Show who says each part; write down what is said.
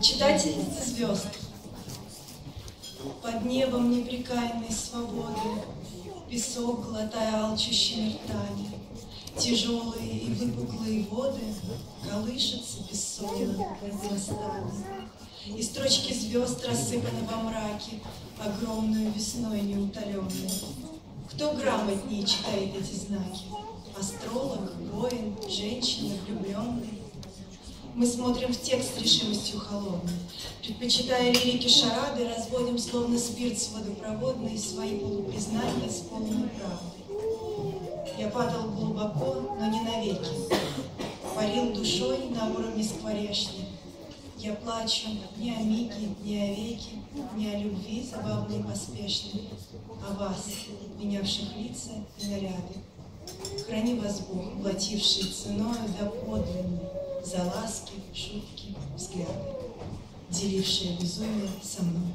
Speaker 1: Читательница звезд. Под небом непрекаянной свободы Песок, глотая алчущими ртами, Тяжелые и выпуклые воды Колышутся бессонно над мостами. И строчки звезд рассыпаны во мраке, Огромную весной неутоленной. Кто грамотнее читает эти знаки? Астролог, воин, женщина, влюбленный? Мы смотрим в текст с решимостью холодной. Предпочитая лирики шарады, разводим словно спирт с водопроводной свои полупризнания с полной правдой. Я падал глубоко, но не навеки. Парил душой на уровне скворечни. Я плачу не о миге, не о веке, не о любви забавной и поспешной, о вас, менявших лица и наряды. Храни вас Бог, плативший ценою до подлинной, за ласки, шутки, взгляды, делившие безумие со мной.